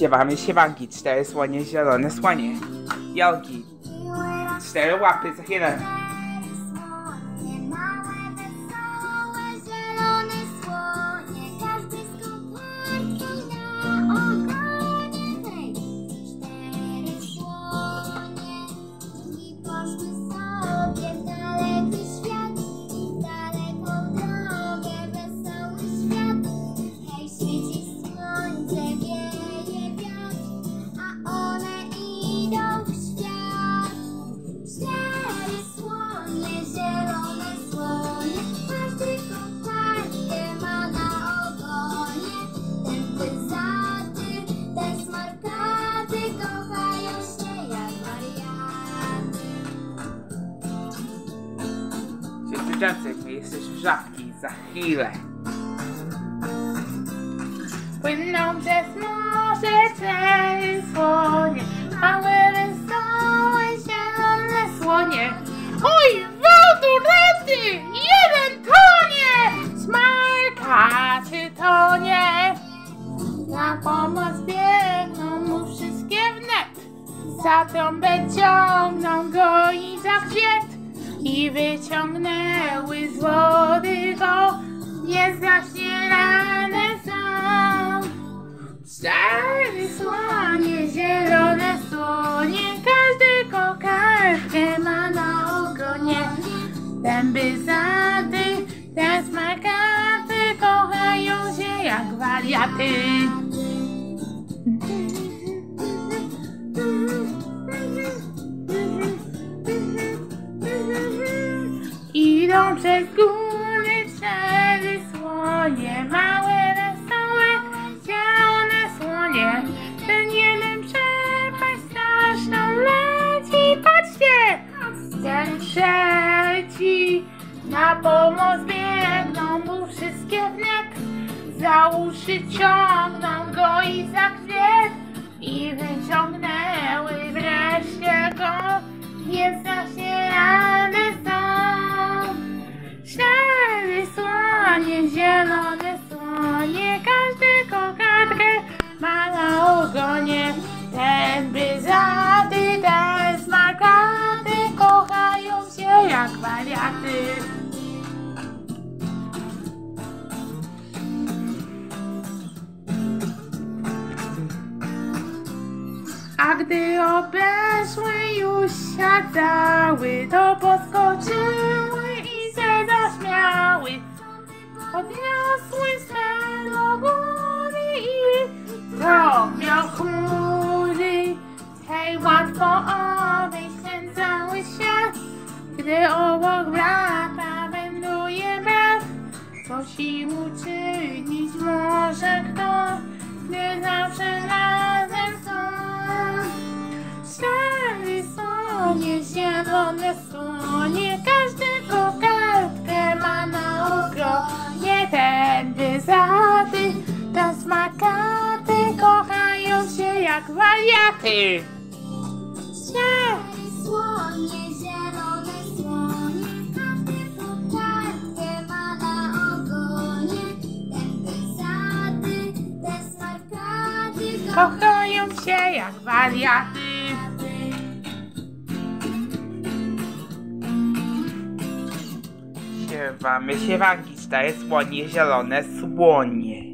Śpiewamy śpiewanki. Cztery słonie, zielone słonie. Jolki. Cztery łapy za chwilę. Jacek, my jesteśmy żabki. Za chwilę. Płyną przez morze cztery słonie. Małe, wesołe, zielone słonie. Oj, wodurety! Jeden tonie! Smarkaty tonie! Na pomoc biegną mu wszystkie wnet. Za trąbę ciągną go. I wyciągnęły z wody go. Niezaśnielane są. Cztery słonie, zielone słonie. Każdy kokardkę ma na ogonie. Ten byzaty, ten smakaty kochają się jak wariaty. Przez góry cztery słonie, małe, wesołe, zielone słonie. Ten jeden przepaść straszną leci, patrzcie! Ten trzeci na pomoc biegną mu wszystkie wnet. Za uszy ciągną go i za grzbiet i wyciągnęły Ten byzaty, ten smarkaty, kochają się jak wariaty. A gdy obeszły już świat cały, to podskoczyły i się zaśmiały. Podniosły swe do góry gdy obok brata wędruje brat. Coś im uczynić może kto, gdy zawsze razem są. Cztery słonie, zielone słonie, każdy kokardkę ma na ogronie. Ten wyzaty, ten smakaty, kochają się jak wariaty. Cztery słonie, zielone Kochają się jak wariaty. Śpiewamy śpiewanki, cztery słonie, zielone słonie.